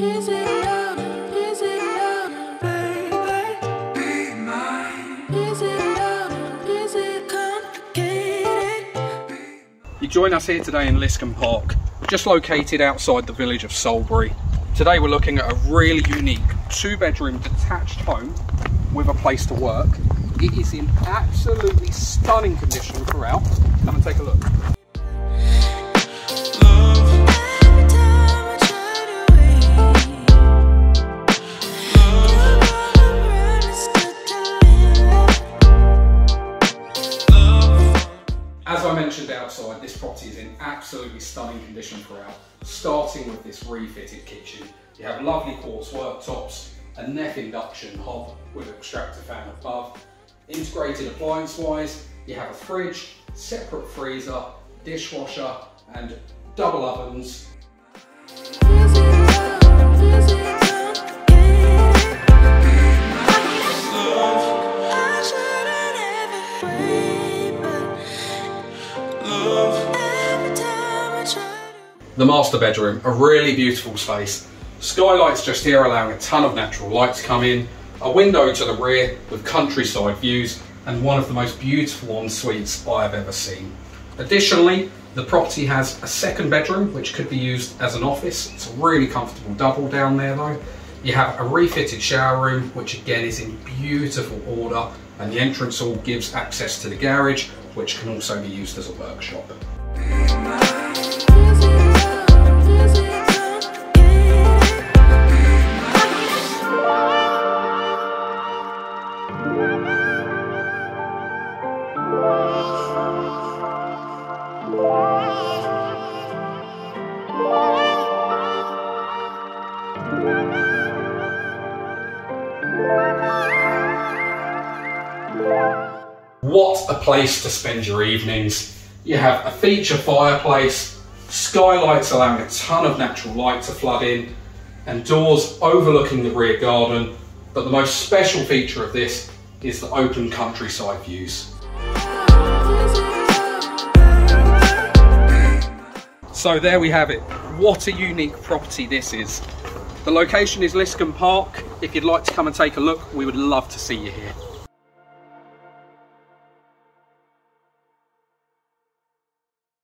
You join us here today in Liscombe Park, just located outside the village of Soulbury. Today we're looking at a really unique two bedroom detached home with a place to work. It is in absolutely stunning condition throughout. Come and take a look. Property is in absolutely stunning condition throughout, starting with this refitted kitchen. You have lovely quartz worktops, a Neff induction hob with extractor fan above. Integrated appliance-wise, you have a fridge, separate freezer, dishwasher, and double ovens. The master bedroom, a really beautiful space. Skylights just here allowing a ton of natural light to come in, a window to the rear with countryside views, and one of the most beautiful en-suites I have ever seen. Additionally, the property has a second bedroom which could be used as an office. It's a really comfortable double down there though. You have a refitted shower room which again is in beautiful order and the entrance hall gives access to the garage which can also be used as a workshop. What a place to spend your evenings. You have a feature fireplace, skylights allowing a ton of natural light to flood in, and doors overlooking the rear garden. But the most special feature of this is the open countryside views. So there we have it. What a unique property this is. The location is Liscombe Park. If you'd like to come and take a look, we would love to see you here.